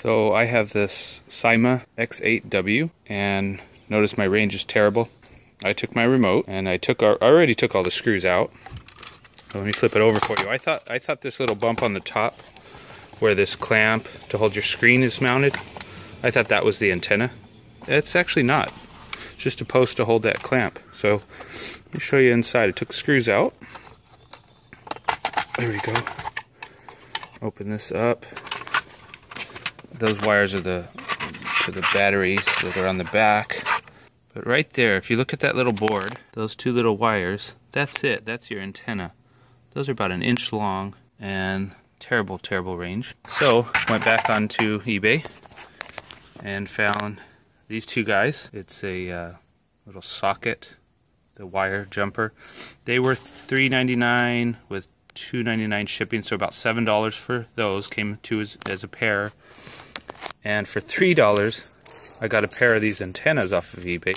So I have this Syma X8W and notice my range is terrible. I took my remote and I took our, I already took all the screws out. Let me flip it over for you. I thought I thought this little bump on the top where this clamp to hold your screen is mounted, I thought that was the antenna. It's actually not. It's just a post to hold that clamp. So let me show you inside. I took the screws out. There we go. Open this up. Those wires are the to the batteries that are on the back. But right there, if you look at that little board, those two little wires, that's it. That's your antenna. Those are about an inch long and terrible, terrible range. So went back onto eBay and found these two guys. It's a uh, little socket, the wire jumper. They were $3.99 with $2.99 shipping, so about $7 for those came to as, as a pair. And for $3, I got a pair of these antennas off of eBay.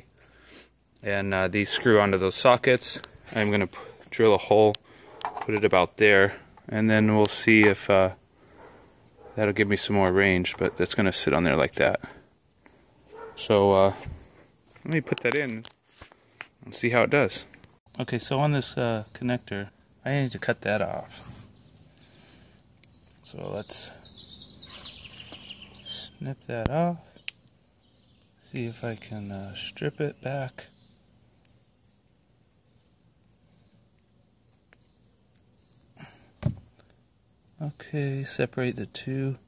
And uh, these screw onto those sockets. I'm going to drill a hole, put it about there, and then we'll see if uh, that'll give me some more range, but that's going to sit on there like that. So uh, let me put that in and see how it does. Okay, so on this uh, connector, I need to cut that off. So let's snip that off. See if I can uh, strip it back. Okay, separate the two.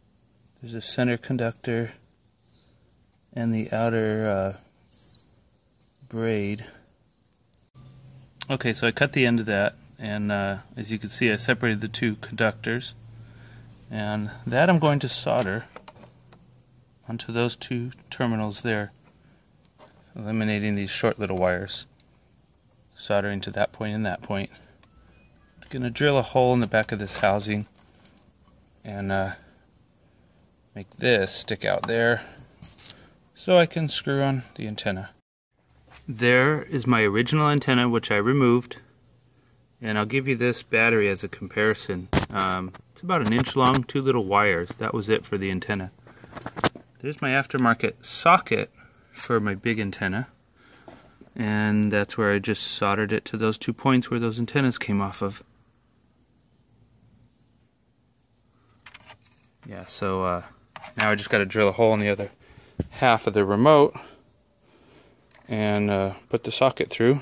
There's a center conductor and the outer uh, braid. Okay, so I cut the end of that, and uh, as you can see, I separated the two conductors. And that I'm going to solder onto those two terminals there, eliminating these short little wires. Soldering to that point and that point. I'm going to drill a hole in the back of this housing and uh, make this stick out there so I can screw on the antenna. There is my original antenna which I removed and I'll give you this battery as a comparison. Um, it's about an inch long, two little wires. That was it for the antenna. There's my aftermarket socket for my big antenna and that's where I just soldered it to those two points where those antennas came off of. yeah, so uh, now I just got to drill a hole in the other half of the remote and uh, put the socket through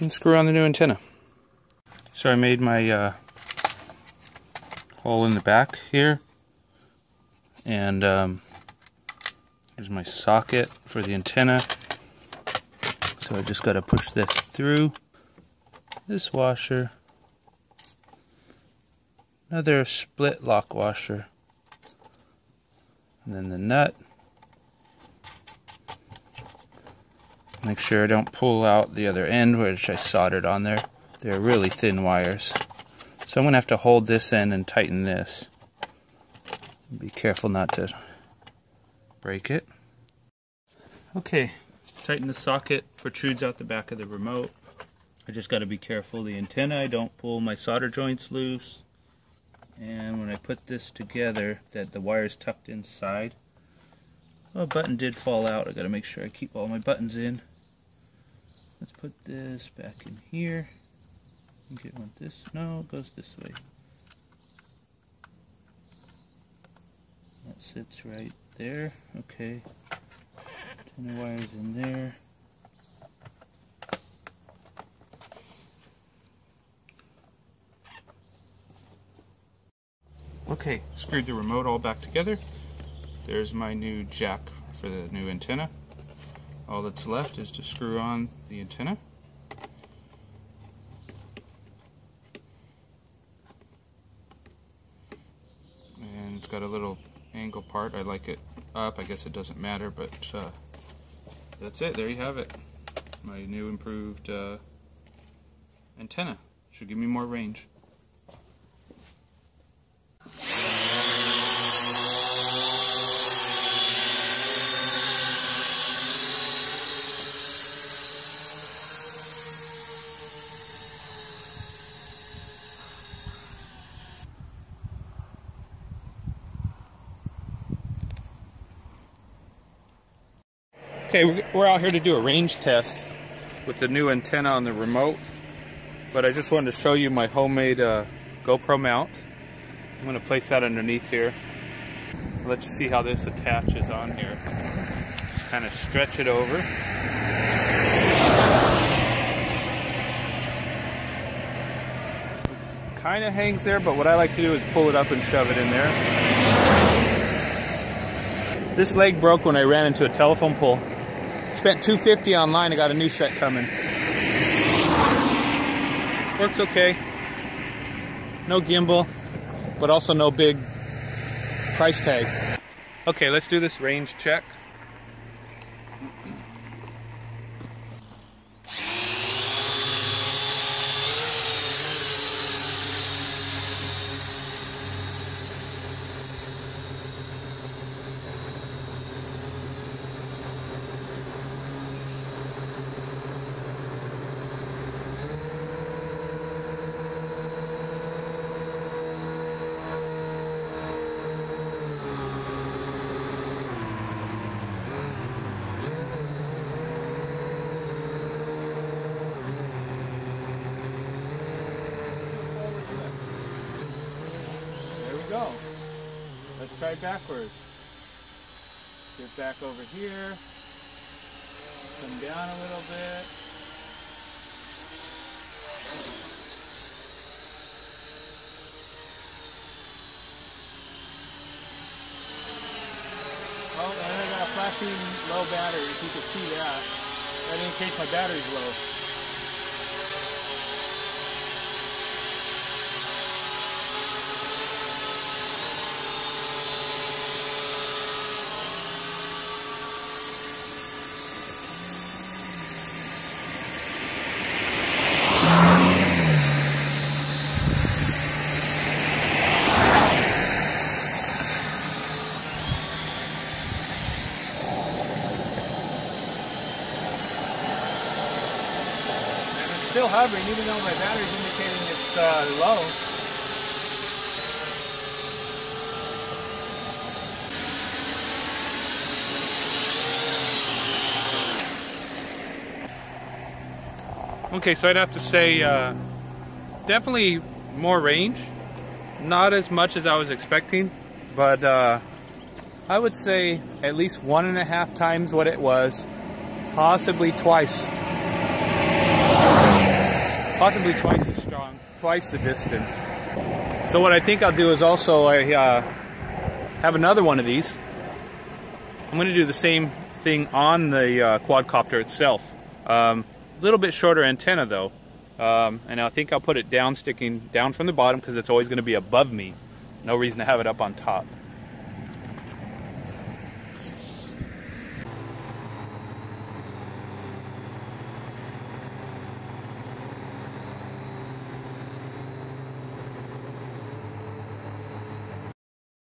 and screw on the new antenna. So I made my uh, hole in the back here and um, here's my socket for the antenna. So I just got to push this through. This washer. Another split lock washer. And then the nut. Make sure I don't pull out the other end which I soldered on there. They're really thin wires. So I'm gonna have to hold this end and tighten this be careful not to break it. Okay tighten the socket protrudes out the back of the remote. I just got to be careful the antenna I don't pull my solder joints loose. And when I put this together that the wire is tucked inside a button did fall out. I gotta make sure I keep all my buttons in. Let's put this back in here. Get one this no it goes this way sits right there okay ten wires in there Okay, screwed the remote all back together. There's my new jack for the new antenna. All that's left is to screw on the antenna. And it's got a little angle part. I like it up. I guess it doesn't matter, but uh, that's it. There you have it. My new improved uh, antenna. Should give me more range. Okay, we're out here to do a range test with the new antenna on the remote. But I just wanted to show you my homemade uh, GoPro mount. I'm going to place that underneath here. Let you see how this attaches on here. Just kind of stretch it over. Kind of hangs there, but what I like to do is pull it up and shove it in there. This leg broke when I ran into a telephone pole. Spent 250 online, I got a new set coming. Works okay. No gimbal, but also no big price tag. Okay, let's do this range check. go. Let's try backwards. Get back over here. Come down a little bit. Oh, and I got a flashing low battery, if you can see that. That in case my battery's low. Hovering even though my battery's indicating it's uh, low. Okay, so I'd have to say uh, definitely more range. Not as much as I was expecting, but uh, I would say at least one and a half times what it was, possibly twice possibly twice as strong, twice the distance. So what I think I'll do is also I uh, have another one of these. I'm going to do the same thing on the uh, quadcopter itself. A um, little bit shorter antenna though, um, and I think I'll put it down, sticking down from the bottom because it's always going to be above me. No reason to have it up on top.